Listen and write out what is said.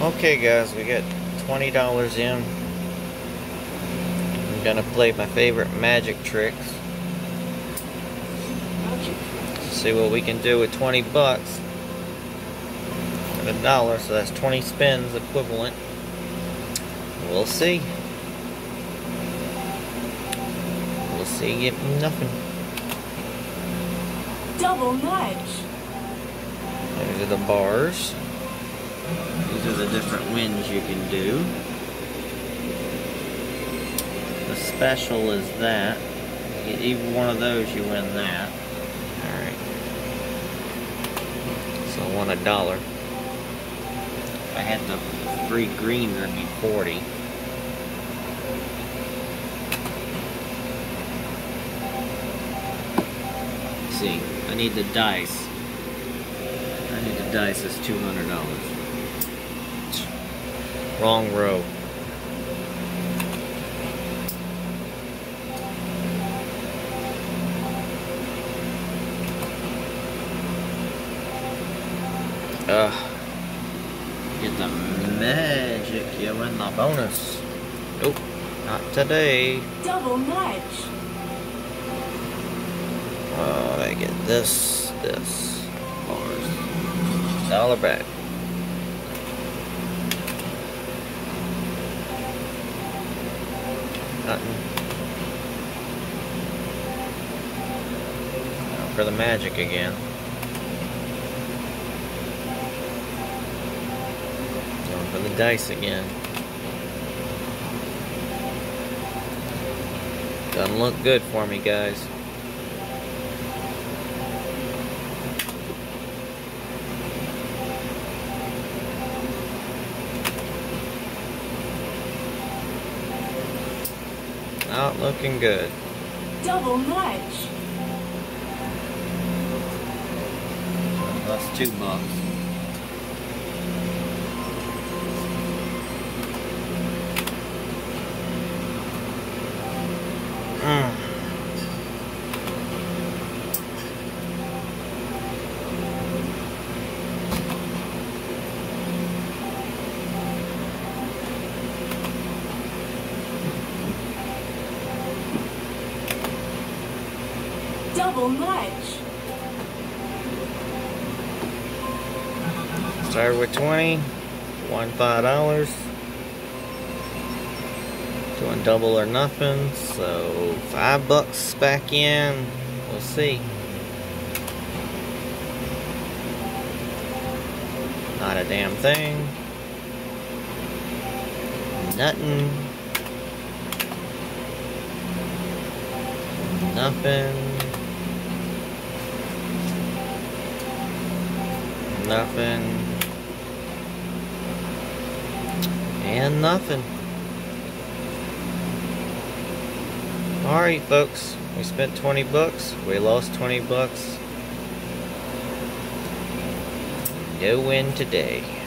Okay guys, we got $20 in. I'm gonna play my favorite magic tricks. See what we can do with 20 bucks. A dollar, so that's 20 spins equivalent. We'll see. We'll see, get nothing. Double nudge. These are the bars. These are the different wins you can do. The special is that. You get either one of those, you win that. Alright. So I won a dollar. If I had the free green, there'd be 40. See, I need the dice. I need the dice is $200. Wrong row. Ugh. Get the magic, you win the bonus. Nope, not today. Double nudge. Oh, I get this, this, bars. Dollar back. Nothing. Now for the magic again. Going for the dice again. Doesn't look good for me, guys. Not looking good. Double nudge. That's two bucks. Nudge. Started with 20, won five dollars. Doing double or nothing, so five bucks back in. We'll see. Not a damn thing. Nothing. Nothing. Nothing. And nothing. Alright folks, we spent 20 bucks, we lost 20 bucks. No win today.